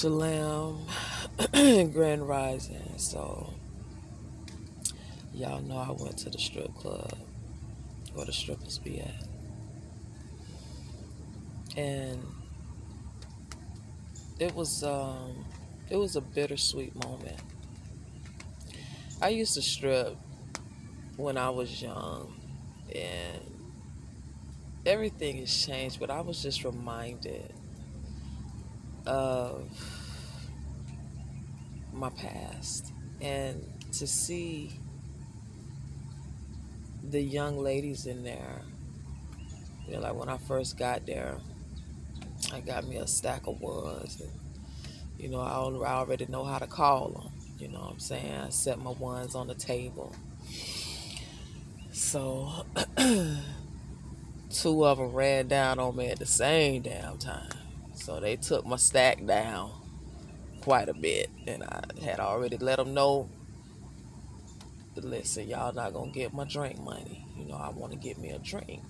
Shalom, Grand Rising. So, y'all know I went to the strip club where the strippers be at. And it was um it was a bittersweet moment. I used to strip when I was young and everything has changed, but I was just reminded of my past and to see the young ladies in there. You know, like when I first got there, I got me a stack of ones. And, you know, I already know how to call them. You know what I'm saying? I set my ones on the table. So, two of them ran down on me at the same damn time. So they took my stack down quite a bit. And I had already let them know listen, y'all not going to get my drink money. You know, I want to get me a drink.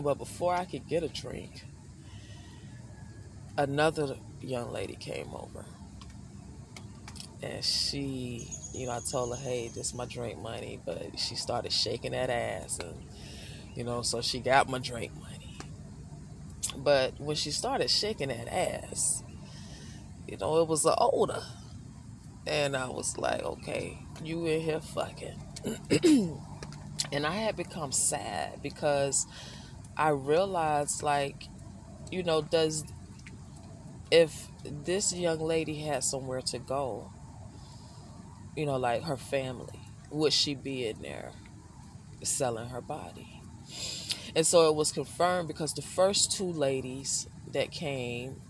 But before I could get a drink, another young lady came over. And she, you know, I told her, hey, this is my drink money. But she started shaking that ass. And, you know, so she got my drink money. But when she started shaking that ass, you know, it was an older. And I was like, okay, you in here fucking. and I had become sad because I realized, like, you know, does if this young lady had somewhere to go, you know, like her family, would she be in there selling her body? And so it was confirmed because the first two ladies that came,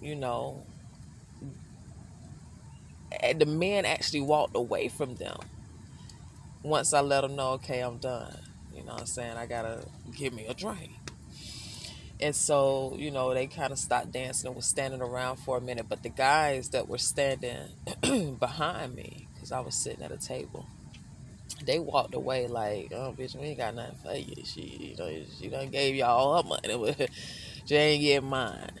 you know, the men actually walked away from them once I let them know, okay, I'm done. You know what I'm saying? I gotta give me a drink. And so, you know, they kind of stopped dancing and was standing around for a minute. But the guys that were standing behind me, because I was sitting at a table, they walked away like, oh, bitch, we ain't got nothing for you. She, you know, she done gave y'all her money, but she ain't get mine.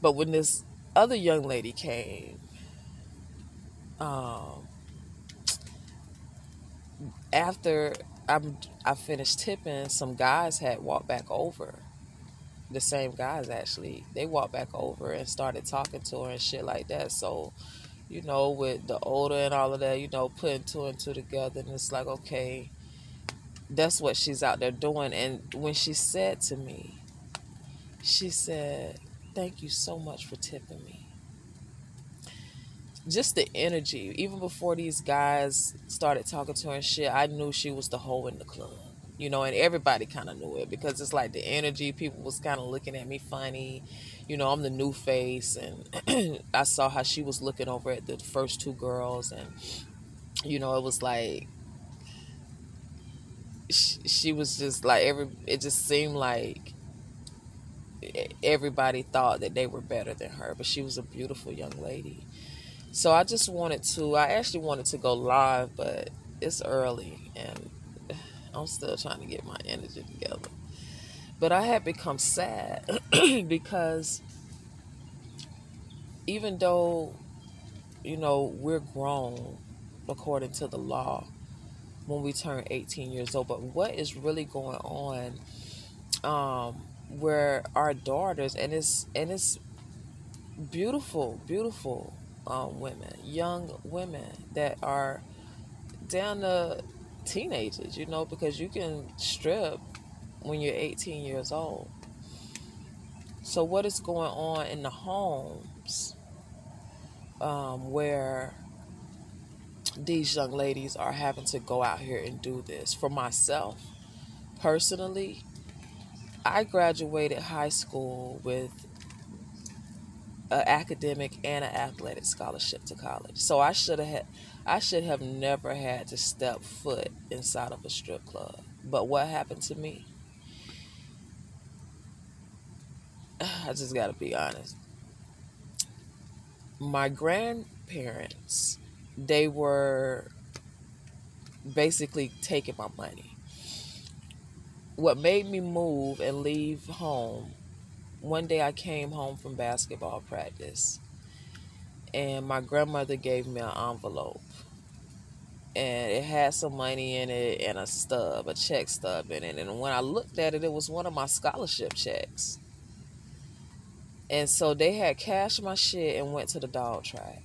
But when this other young lady came, um, after I I finished tipping, some guys had walked back over. The same guys actually, they walked back over and started talking to her and shit like that. So you know, with the older and all of that, you know, putting two and two together, and it's like, okay, that's what she's out there doing. And when she said to me, she said, Thank you so much for tipping me. Just the energy, even before these guys started talking to her and shit, I knew she was the hoe in the club you know, and everybody kind of knew it because it's like the energy. People was kind of looking at me funny, you know. I'm the new face, and I saw how she was looking over at the first two girls, and you know, it was like she, she was just like every. It just seemed like everybody thought that they were better than her, but she was a beautiful young lady. So I just wanted to. I actually wanted to go live, but it's early and I'm still trying to get my energy together. But I had become sad because even though, you know, we're grown according to the law when we turn 18 years old, but what is really going on um, where our daughters, and it's, and it's beautiful, beautiful um, women, young women that are down to teenagers, you know, because you can strip when you're 18 years old. So, what is going on in the homes um, where these young ladies are having to go out here and do this? For myself, personally, I graduated high school with an academic and an athletic scholarship to college. So I should have had I should have never had to step foot inside of a strip club. But what happened to me? I just got to be honest. My grandparents, they were basically taking my money. What made me move and leave home one day I came home from basketball practice and my grandmother gave me an envelope and it had some money in it and a stub, a check stub in it. And when I looked at it, it was one of my scholarship checks. And so they had cashed my shit and went to the dog track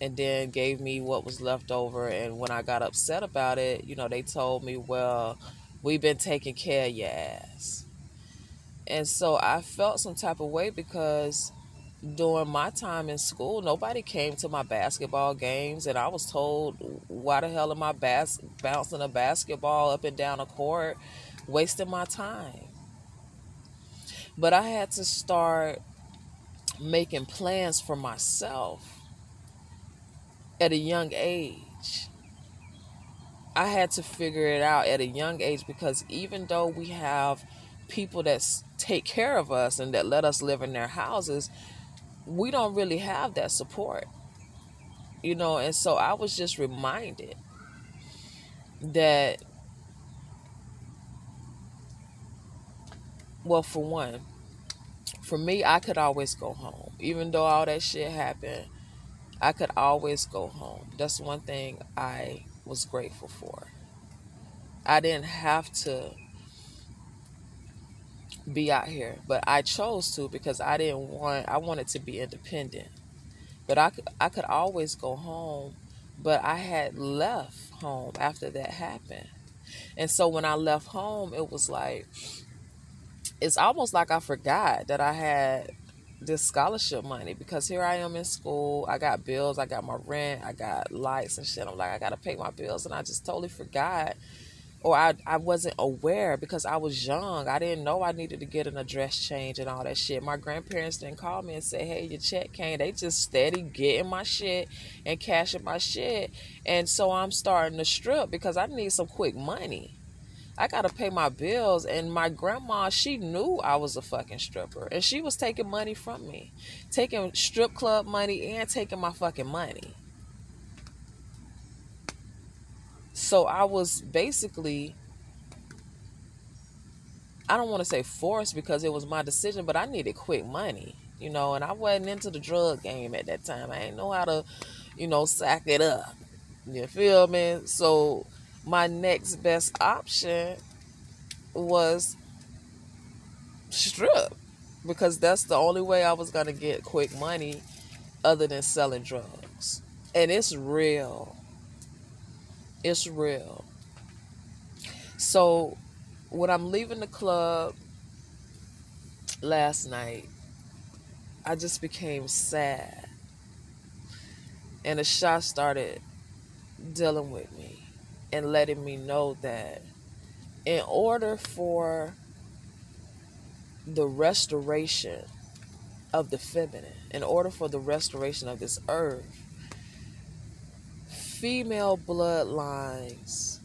and then gave me what was left over. And when I got upset about it, you know, they told me, well, we've been taking care of your ass. And so I felt some type of way because during my time in school, nobody came to my basketball games, and I was told, "Why the hell am I bas- bouncing a basketball up and down a court, wasting my time?" But I had to start making plans for myself at a young age. I had to figure it out at a young age because even though we have people that take care of us and that let us live in their houses, we don't really have that support. You know, and so I was just reminded that, well, for one, for me, I could always go home. Even though all that shit happened, I could always go home. That's one thing I was grateful for. I didn't have to be out here, but I chose to because I didn't want I wanted to be independent. But I could I could always go home, but I had left home after that happened. And so when I left home, it was like it's almost like I forgot that I had this scholarship money because here I am in school. I got bills, I got my rent, I got lights and shit. I'm like, I gotta pay my bills, and I just totally forgot or I, I wasn't aware because I was young. I didn't know I needed to get an address change and all that shit. My grandparents didn't call me and say, hey, your check came. They just steady getting my shit and cashing my shit. And so I'm starting to strip because I need some quick money. I got to pay my bills. And my grandma, she knew I was a fucking stripper. And she was taking money from me, taking strip club money and taking my fucking money. So I was basically, I don't want to say forced because it was my decision, but I needed quick money, you know, and I wasn't into the drug game at that time. I didn't know how to, you know, sack it up. You feel me? So my next best option was strip because that's the only way I was going to get quick money other than selling drugs. And it's real. It's real. So when I'm leaving the club last night, I just became sad. And the shot started dealing with me and letting me know that in order for the restoration of the feminine, in order for the restoration of this earth, female bloodlines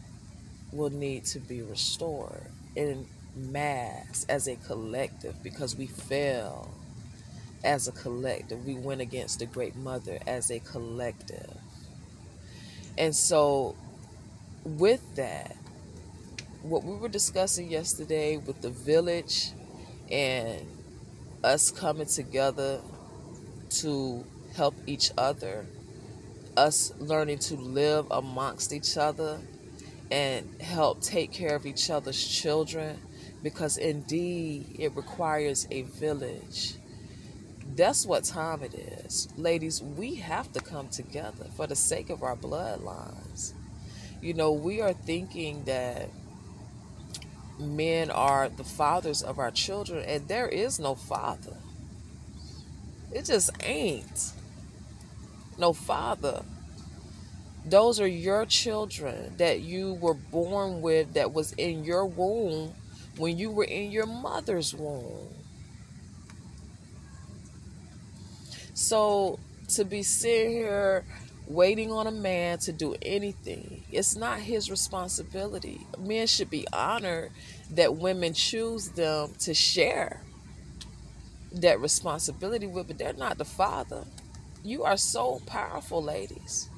will need to be restored in mass as a collective because we fail as a collective. We went against the Great Mother as a collective. And so, with that, what we were discussing yesterday with the village and us coming together to help each other us learning to live amongst each other and help take care of each other's children because indeed it requires a village. That's what time it is. Ladies, we have to come together for the sake of our bloodlines. You know, we are thinking that men are the fathers of our children, and there is no father. It just ain't no father. Those are your children that you were born with, that was in your womb when you were in your mother's womb. So to be sitting here waiting on a man to do anything, it's not his responsibility. Men should be honored that women choose them to share that responsibility with, but they're not the father. You are so powerful, ladies.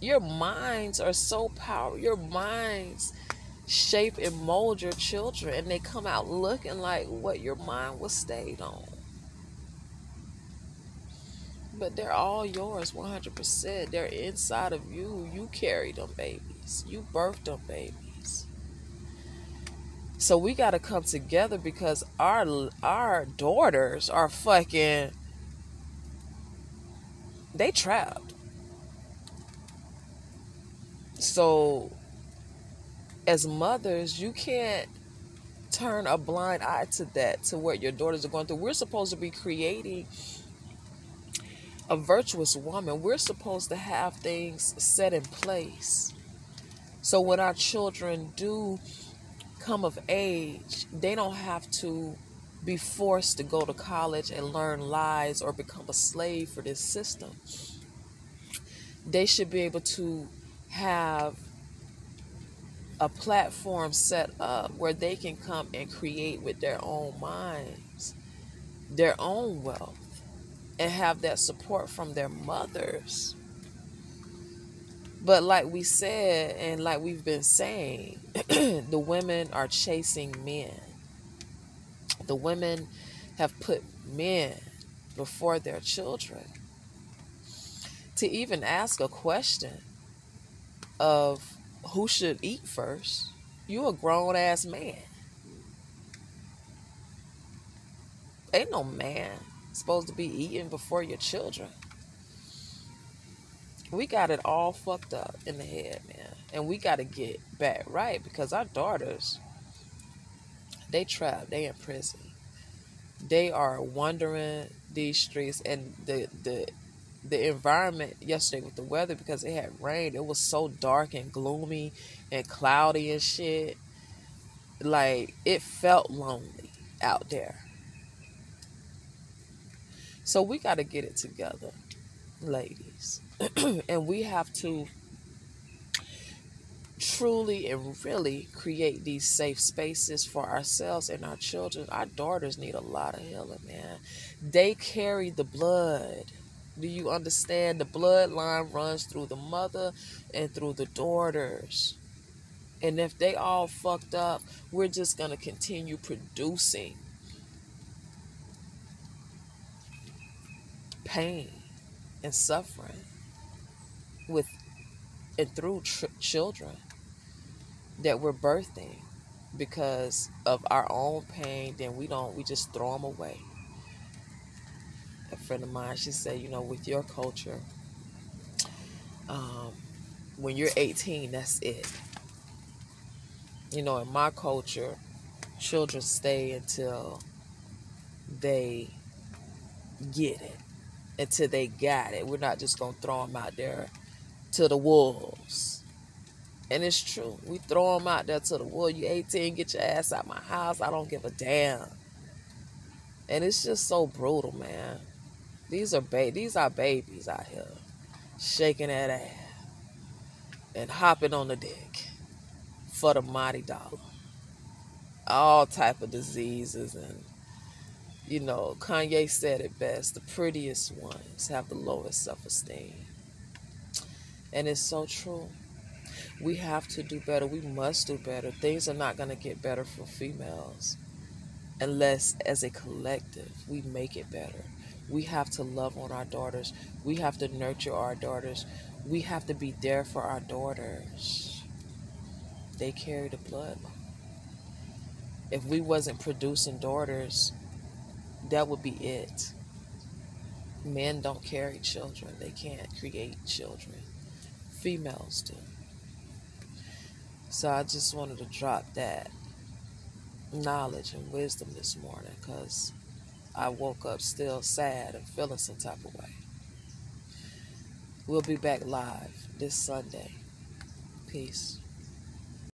Your minds are so powerful. Your minds shape and mold your children and they come out looking like what your mind was stayed on. But they're all yours 100%. They're inside of you. You carry them babies. You birthed them babies. So we got to come together because our our daughters are fucking they trapped. So as mothers, you can't turn a blind eye to that, to what your daughters are going through. We're supposed to be creating a virtuous woman. We're supposed to have things set in place. So when our children do come of age, they don't have to be forced to go to college and learn lies or become a slave for this system. They should be able to have a platform set up where they can come and create with their own minds their own wealth and have that support from their mothers. But like we said, and like we've been saying, the women are chasing men. The women have put men before their children. To even ask a question of who should eat first. You a grown ass man. Ain't no man supposed to be eating before your children. We got it all fucked up in the head, man. And we got to get back right because our daughters, they trapped, they in prison. They are wandering these streets and the the the environment yesterday with the weather because it had rained. It was so dark and gloomy and cloudy and shit. Like it felt lonely out there. So we got to get it together, ladies. and we have to truly and really create these safe spaces for ourselves and our children. Our daughters need a lot of healing, man. They carry the blood do you understand? The bloodline runs through the mother and through the daughters. And if they all fucked up, we're just going to continue producing pain and suffering with and through tr- children that we're birthing because of our own pain then we don't we just throw them away a friend of mine, she said, you know, with your culture, um, when you're 18, that's it. You know, in my culture, children stay until they get it, until they got it. We're not just going to throw them out there to the wolves. And it's true. We throw them out there to the world. You 18, get your ass out my house. I don't give a damn. And it's just so brutal, man. These are ba- these are babies out here shaking that ass and hopping on the dick for the mighty dollar. All type of diseases and you know, Kanye said it best, the prettiest ones have the lowest self-esteem. And it's so true. We have to do better. We must do better. Things are not going to get better for females unless as a collective we make it better. We have to love on our daughters. We have to nurture our daughters. We have to be there for our daughters. They carry the blood. If we wasn't producing daughters, that would be it. Men don't carry children. They can't create children. Females do. So I just wanted to drop that knowledge and wisdom this morning because I woke up still sad and feeling some type of way. We'll be back live this Sunday. Peace.